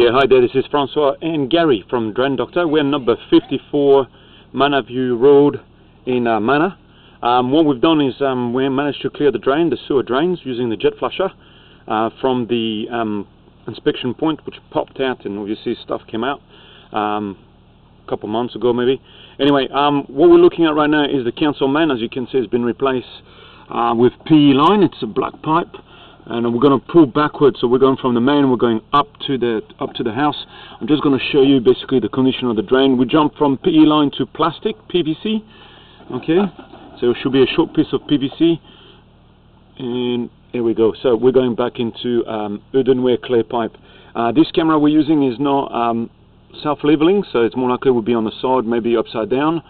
Yeah, hi there, this is Francois and Gary from Drain Doctor. We're number 54 Mana View Road in uh, Mana. Um, what we've done is um, we managed to clear the drain, the sewer drains, using the jet flusher uh, from the um, inspection point, which popped out and obviously stuff came out um, a couple months ago maybe. Anyway, um, what we're looking at right now is the council main, as you can see, has been replaced uh, with PE line. It's a black pipe and we're going to pull backwards. So we're going from the main we're going up to the up to the house. I'm just going to show you basically the condition of the drain. We jump from PE line to plastic PVC okay? So it should be a short piece of PVC and here we go. So we're going back into um, clay pipe. Uh, this camera we're using is not um, self-leveling so it's more likely we'll be on the side maybe upside down.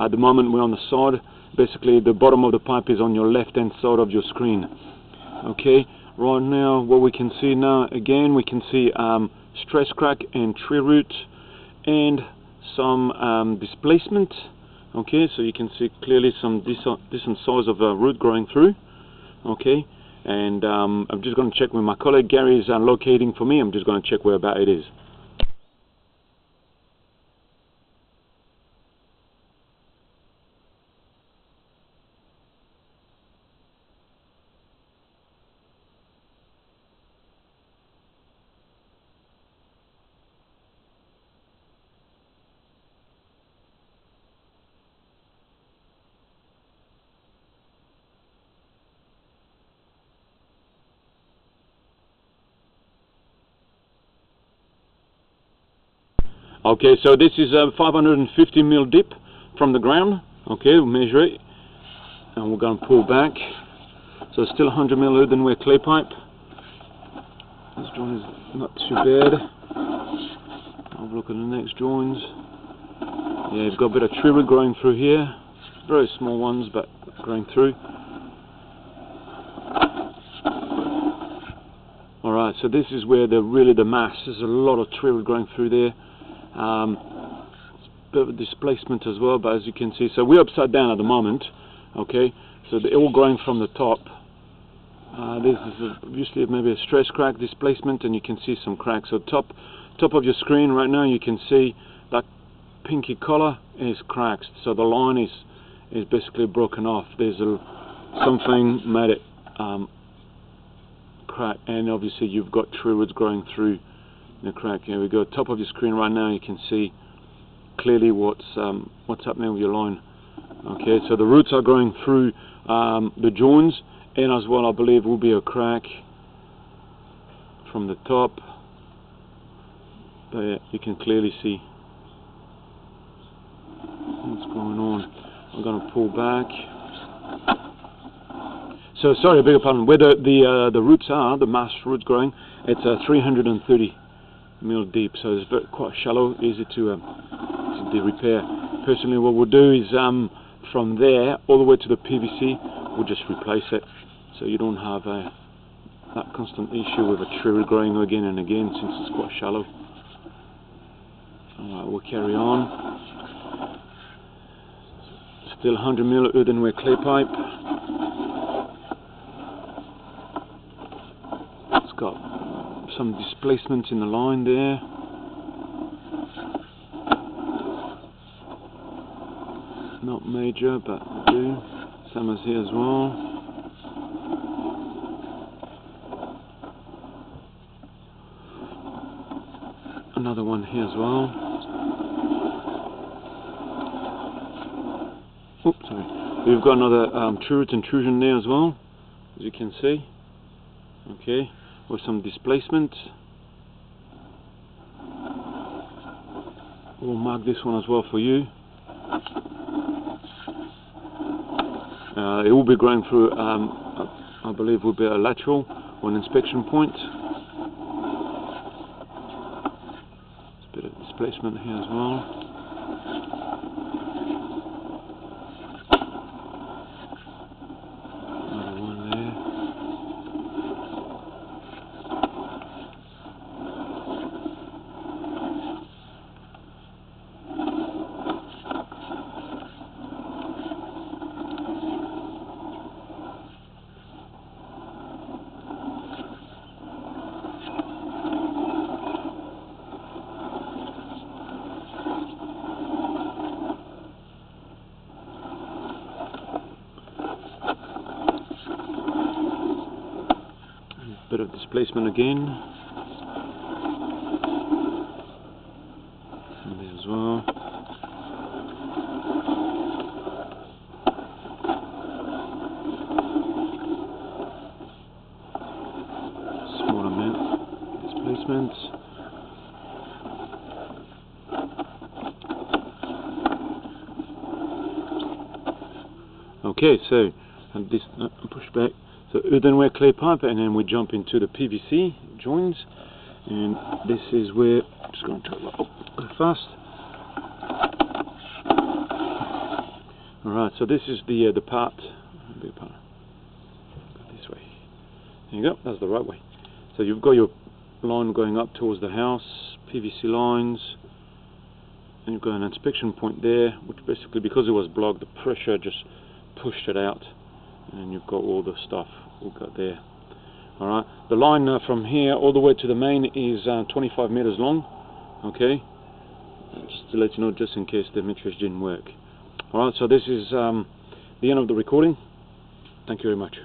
At the moment we're on the side basically the bottom of the pipe is on your left hand side of your screen okay? Right now what we can see now again we can see um, stress crack and tree root and some um, displacement okay? So you can see clearly some decent, size of uh, root growing through okay? And um, I'm just going to check with my colleague Gary is uh, locating for me. I'm just going to check where about it is Okay, so this is a 550 mil dip from the ground. Okay, we'll measure it, and we're going to pull back. So still 100 mil earthenware clay pipe. This joint is not too bad. I'll look at the next joins. Yeah, you've got a bit of tree growing through here. Very small ones, but growing through. Alright, so this is where the really the mass. There's a lot of tree growing through there. Um, bit of displacement as well, but as you can see, so we're upside down at the moment, okay? So they're all growing from the top. Uh, this is obviously maybe a stress crack displacement, and you can see some cracks. So top, top of your screen right now, you can see that pinky color is cracked. So the line is is basically broken off. There's a something made it um, crack, and obviously you've got tree roots growing through the crack. Here we go. Top of your screen right now, you can see clearly what's um, what's happening with your line. Okay, so the roots are growing through um, the joins, and as well, I believe will be a crack from the top. But yeah, you can clearly see what's going on. I'm going to pull back. So sorry, I beg your pardon. Where the the, uh, the roots are, the mass roots growing, it's uh, 330 mil deep, so it's very, quite shallow, easy to, um, to repair. Personally, what we'll do is um, from there all the way to the PVC, we'll just replace it, so you don't have uh, that constant issue with a tree growing again and again, since it's quite shallow. Alright, we'll carry on. Still 100 mil earthenware clay pipe. It's got some displacement in the line there. Not major, but do. Same as here as well. Another one here as well. Oops, sorry. We've got another um, tree root intrusion there as well, as you can see. Okay with some displacement. We'll mark this one as well for you. Uh, it will be going through, um, I believe, will be a lateral or an inspection point. There's a bit of displacement here as well. Displacement again. There as well. Small amount displacement. Okay, so and this uh, push back. So earthenware clay pipe, and then we jump into the PVC joints and this is where I'm just going to go fast. All right, so this is the uh, the part. Part. This way. There you go. That's the right way. So you've got your line going up towards the house, PVC lines, and you've got an inspection point there, which basically, because it was blocked, the pressure just pushed it out and you've got all the stuff we've got there. Alright? The line uh, from here all the way to the main is uh, 25 meters long. Okay? Just to let you know just in case the metrics didn't work. Alright so this is um, the end of the recording. Thank you very much